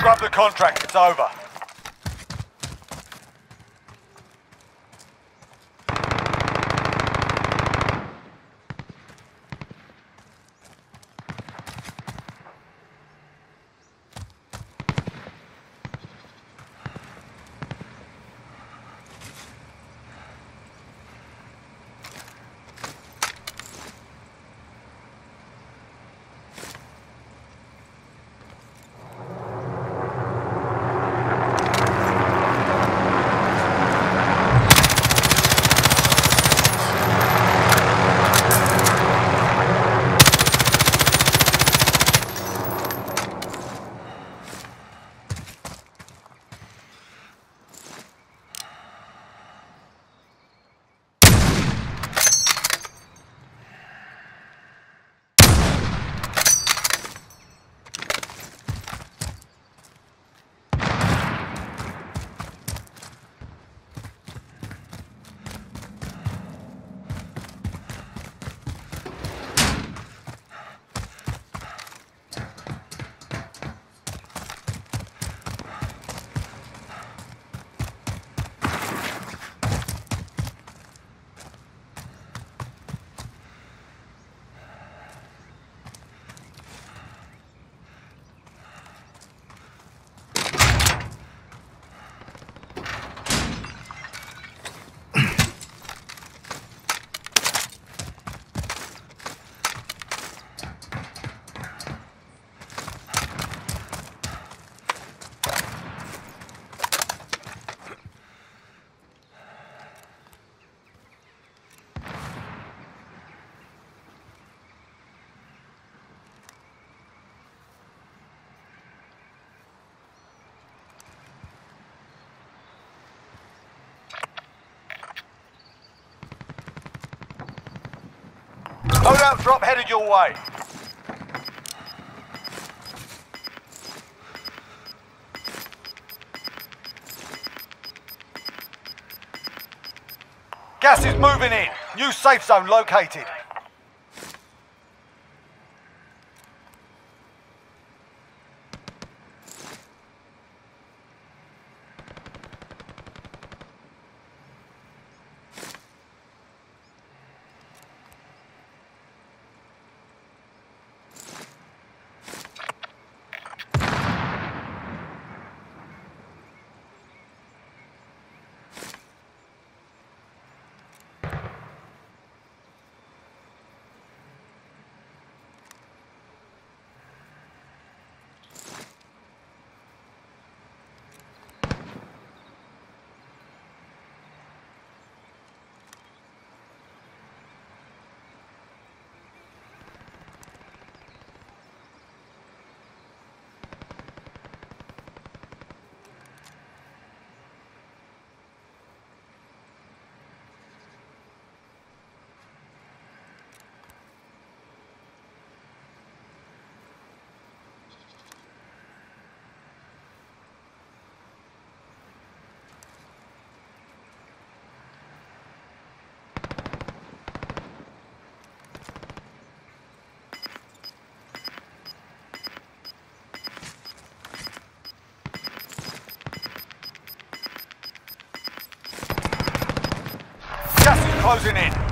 grab the contract. It's over. Loadout drop headed your way. Gas is moving in. New safe zone located. Gas is closing in.